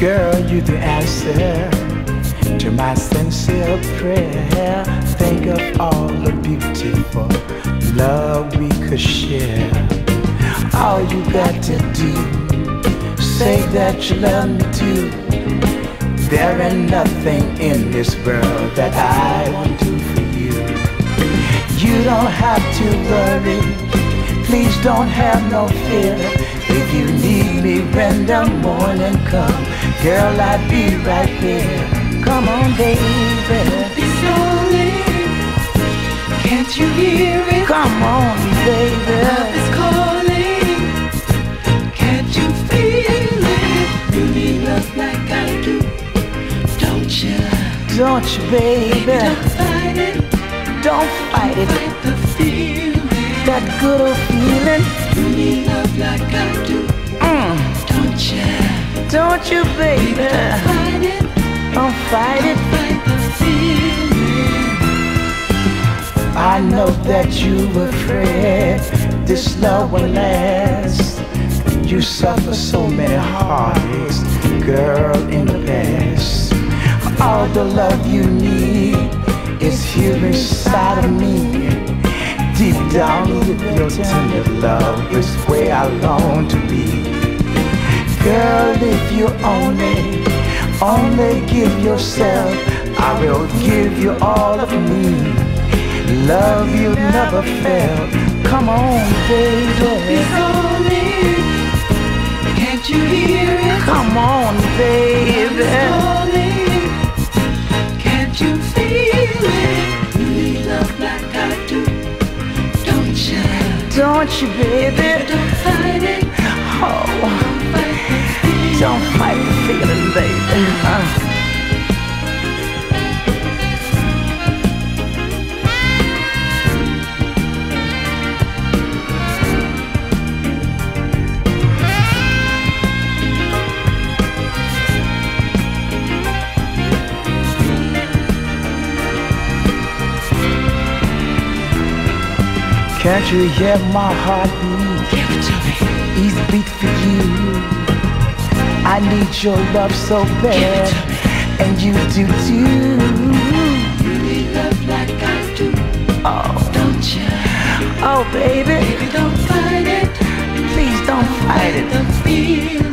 Girl, you the answer to my sincere prayer. Think of all the beautiful love we could share. All you got to do, say that you love me too. There ain't nothing in this world that I won't do for you. You don't have to worry, please don't have no fear. If you need me when the morning come, girl, I'll be right there. Come on, baby. Be slowly. Can't you hear it? Come on, baby. Love is calling. Can't you feel it? You need love like I do. Don't you? Don't you, baby? Don't fight it. Don't fight it. Fight the feeling. That good old feeling. You need love Don't you, baby? Don't fight it. Don't fight it. I know that you are afraid this love will last. You suffer so many heartaches, girl, in the past. All the love you need is here inside of me. Deep down your tender love is where I long to be. Girl, if you only, only give yourself, I will give you all of me. Love you never felt. Come on, Be baby. slowly. Can't you hear it? Come on, baby. Slowly. Can't you feel it? You need love like I do. Don't you? Don't you, baby? Don't fight it. Oh, Can't you hear my heartbeat? Give it to me. Easy beat for you. I need your love so bad, and you do too. You need love like I do. Oh, Don't you? oh, baby, Baby, don't fight it. please don't fight it. the feeling.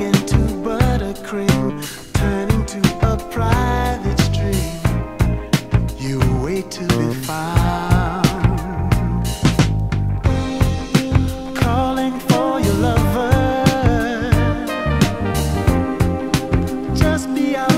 into buttercream, turning to a private stream. You wait to be found. Calling for your lover. Just be out.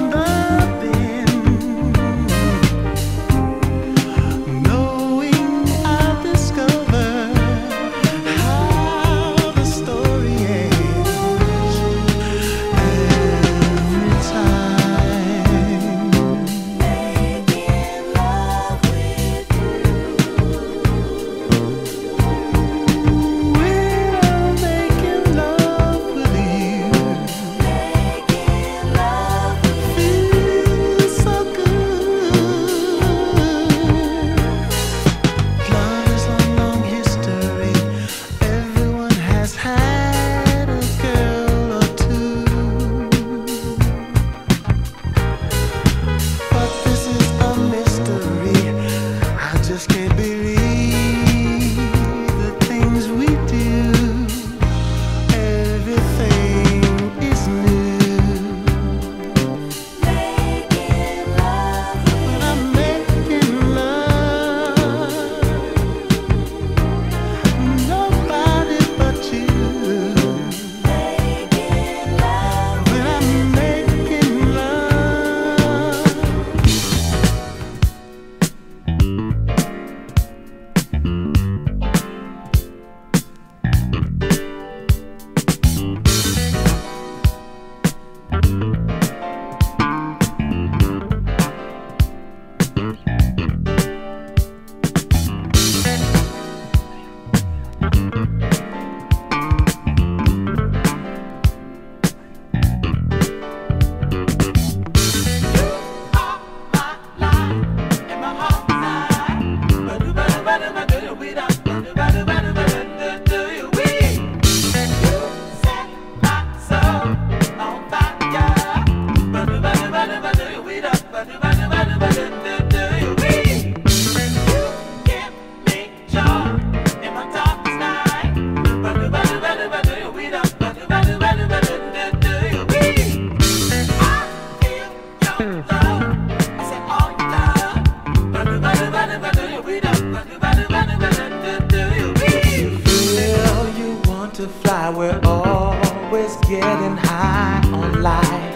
to fly. We're always getting high on life.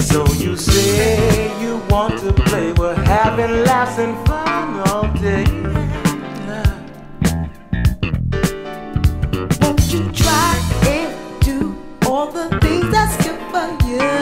So you say you want to play. We're having laughs and fun all day. But you try and do all the things that's good for you.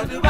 Badoo